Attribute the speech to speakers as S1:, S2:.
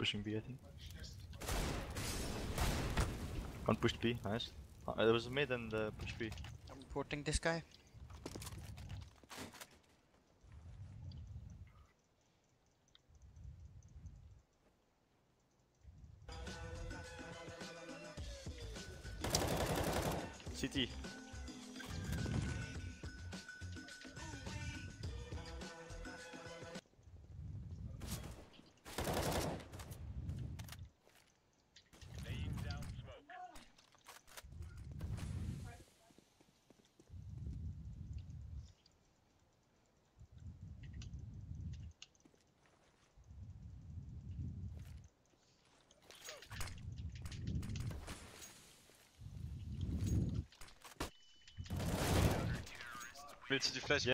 S1: Pushing B, I think. One pushed B, nice. Uh, there was a mid and uh, push B.
S2: I'm reporting this guy.
S1: CT.
S3: multi du flash.